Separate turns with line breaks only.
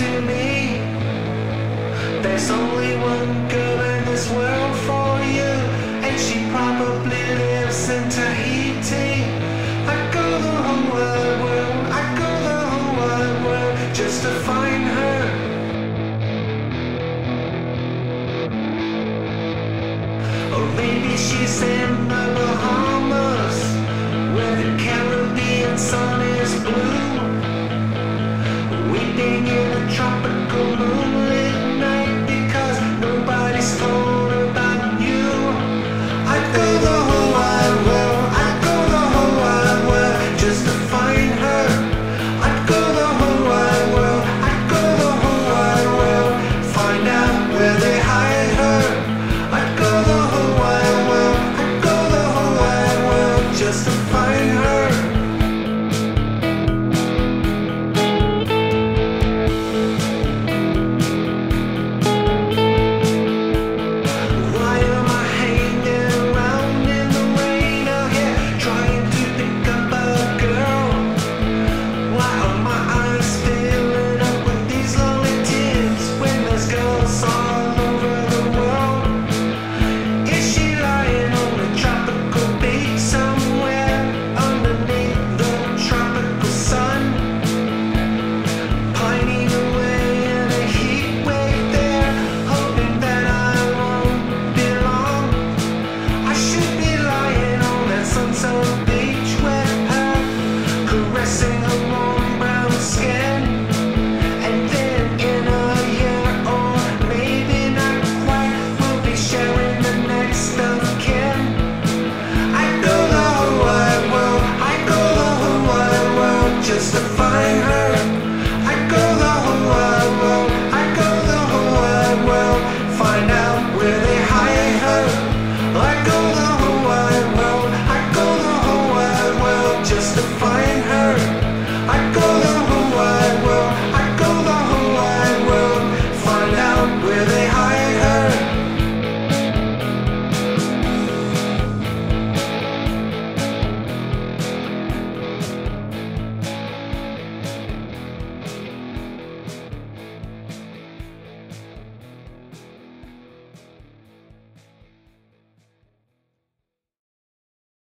to me. There's only one girl in this world for you, and she probably lives in Tahiti. I go the whole wide world, I go the whole wide world just to find her. Or maybe she's in song.